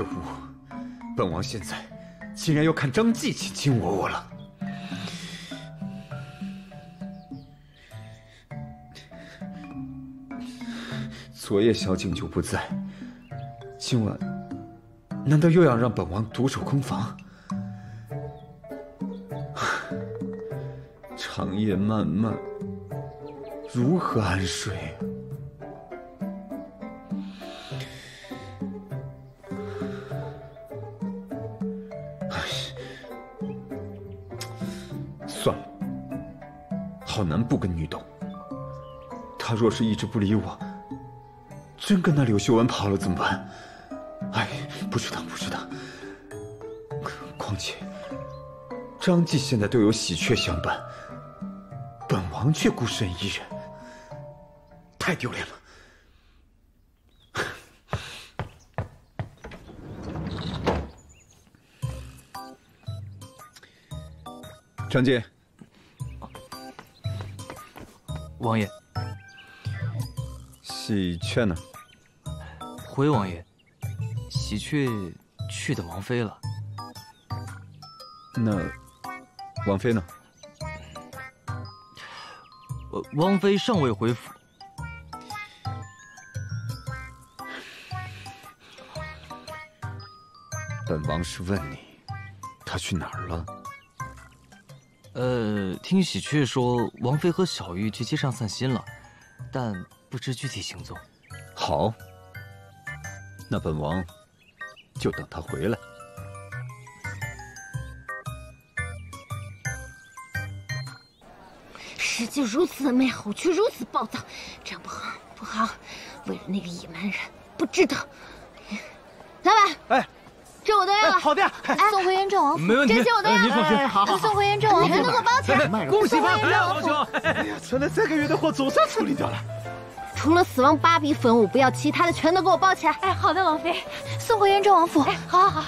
可恶！本王现在竟然要看张继卿卿我我了。昨夜小景就不在，今晚难道又要让本王独守空房？长夜漫漫，如何安睡？好男不跟女斗。他若是一直不理我，真跟那柳秀文跑了怎么办？哎，不值当，不值当。况且张继现在都有喜鹊相伴，本王却孤身一人，太丢脸了。张继，王爷，喜鹊呢？回王爷，喜鹊去等王妃了。那王妃呢？呃，王妃尚未回府。本王是问你，她去哪儿了？呃，听喜鹊说，王妃和小玉去街上散心了，但不知具体行踪。好，那本王就等她回来。世界如此的美好，却如此暴躁，这样不好，不好。为了那个野蛮人，不值得。老板，哎，这我都要了。好的，送回燕赵王府，没问题。这些我都要。您放心，好，送回燕赵王府，全都给我包起来。恭喜发财，王兄！哎呀，存了三个月的货总算处理掉了。除了死亡芭比粉，我不要其他的，全都给我包起来。哎，好的，王妃，送回燕赵王府。哎，好好好。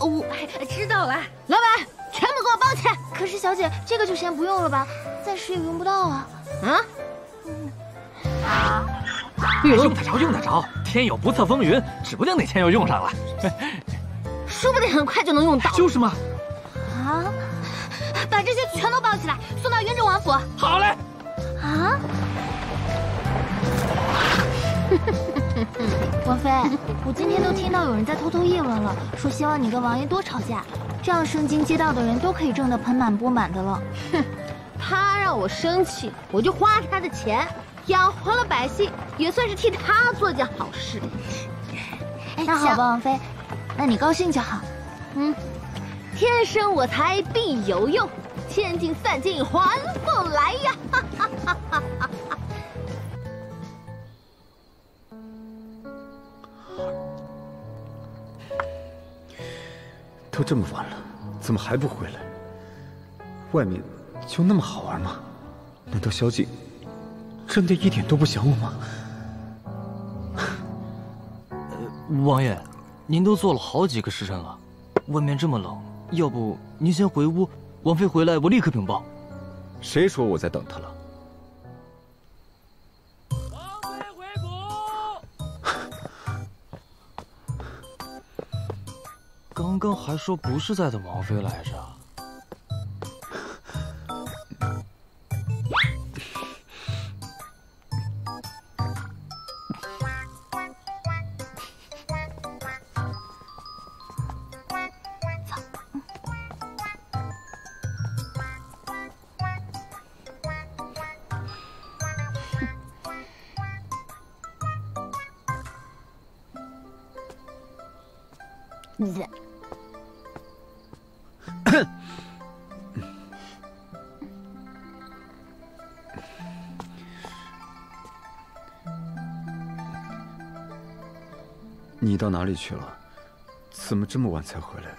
我，知道了。老板，全部给我包起来。可是小姐，这个就先不用了吧，暂时也用不到啊。啊？用得着，用得着。天有不测风云，指不定哪天又用上了。说不定很快就能用到。就是嘛。啊！把这些全都包起来，送到雍正王府。好嘞。啊！王妃，我今天都听到有人在偷偷议论了，说希望你跟王爷多吵架，这样升京街道的人都可以挣得盆满钵满的了。哼，他让我生气，我就花他的钱，养活了百姓，也算是替他做件好事。那好吧，王妃，那你高兴就好。嗯，天生我材必有用，千金散尽还复来呀！哈哈哈哈哈。都这么晚了，怎么还不回来？外面就那么好玩吗？难道萧景真的一点都不想我吗？王爷，您都坐了好几个时辰了，外面这么冷，要不您先回屋，王妃回来我立刻禀报。谁说我在等她了？王妃回府。刚刚还说不是在等王妃来着。你。你到哪里去了？怎么这么晚才回来？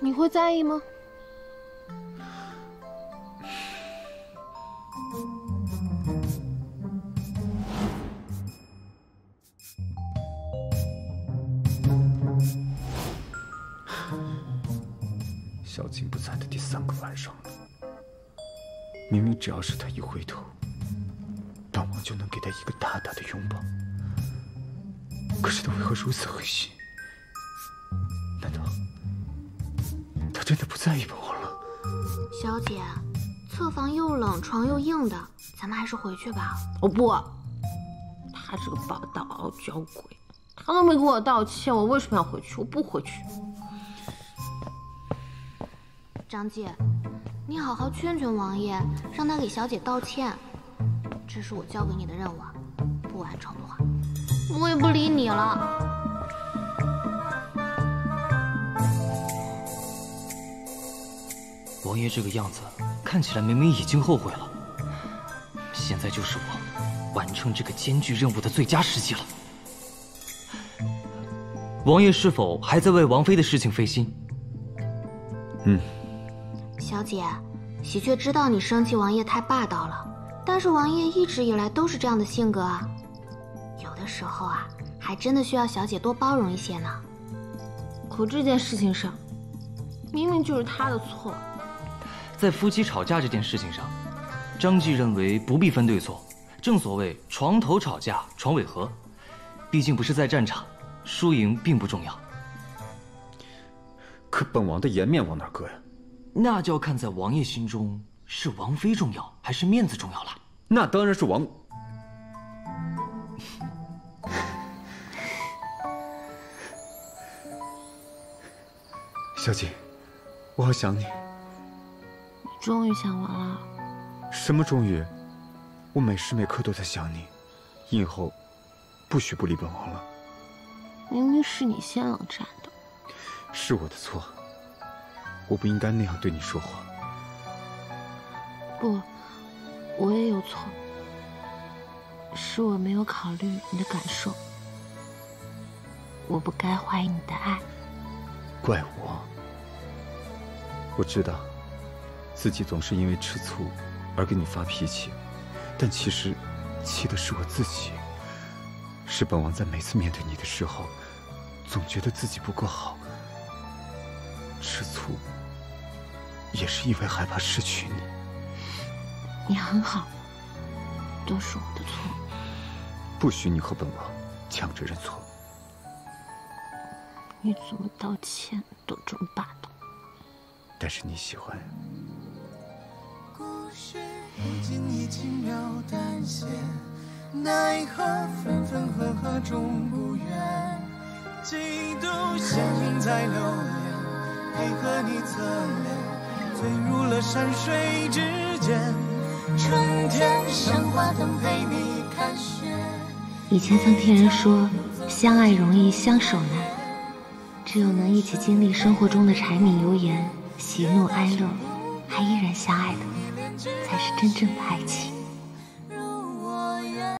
你会在意吗？萧景不在的第三个晚上了，明明只要是他一回头，本王就能给他一个大大的拥抱。可是他为何如此狠心？难道他真的不在意本王了？小姐，侧房又冷，床又硬的，咱们还是回去吧。我不，他是个霸道傲娇鬼，他都没给我道歉，我为什么要回去？我不回去。张继，你好好劝劝王爷，让他给小姐道歉。这是我交给你的任务啊，不完成的话，我也不理你了。王爷这个样子，看起来明明已经后悔了。现在就是我完成这个艰巨任务的最佳时机了。王爷是否还在为王妃的事情费心？嗯。小姐，喜鹊知道你生气王爷太霸道了，但是王爷一直以来都是这样的性格啊。有的时候啊，还真的需要小姐多包容一些呢。可这件事情上，明明就是他的错。在夫妻吵架这件事情上，张继认为不必分对错。正所谓床头吵架床尾和，毕竟不是在战场，输赢并不重要。可本王的颜面往哪搁呀？那就要看在王爷心中是王妃重要还是面子重要了。那当然是王。小姐，我好想你。你终于想我了？什么终于？我每时每刻都在想你。以后不许不理本王了。明明是你先冷战的。是我的错。我不应该那样对你说话。不，我也有错，是我没有考虑你的感受。我不该怀疑你的爱。怪我？我知道，自己总是因为吃醋而跟你发脾气，但其实气的是我自己。是本王在每次面对你的时候，总觉得自己不够好，吃醋。也是因为害怕失去你。你很好，都是我的错。不许你和本王抢着认错。你怎么道歉都这么霸道？但是你喜欢。故事不经意轻描淡写，奈何分分合合终不远。几度相拥在流连，配合你侧脸。坠入了山水之间，春天赏花灯陪你看雪。以前曾听人说，相爱容易相守难，只有能一起经历生活中的柴米油盐、喜怒哀乐，还依然相爱的，才是真正的爱情。